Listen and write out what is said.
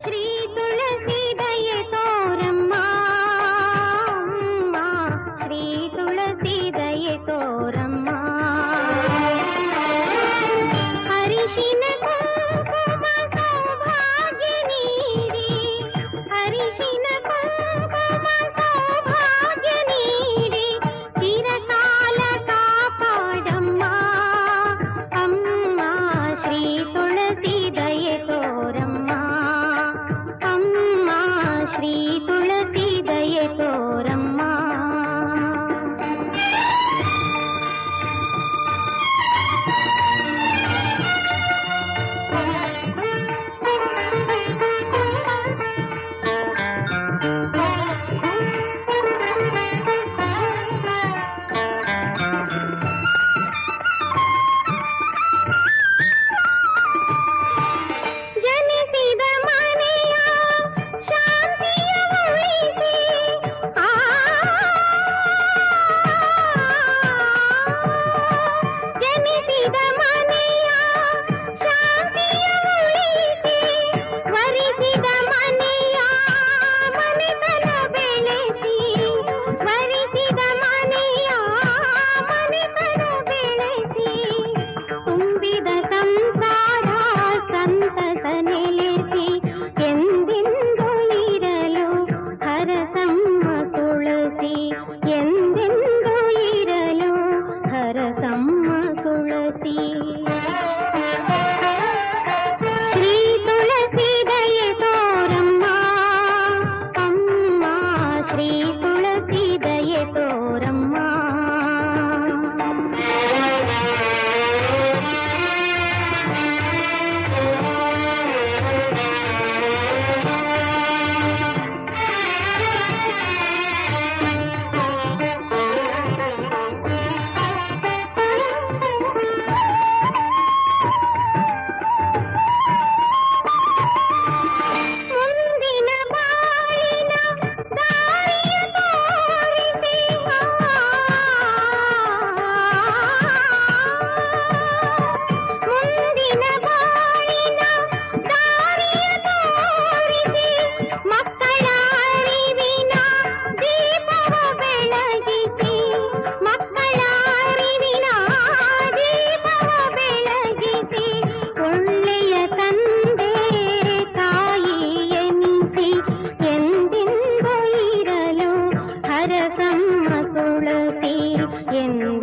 Shri in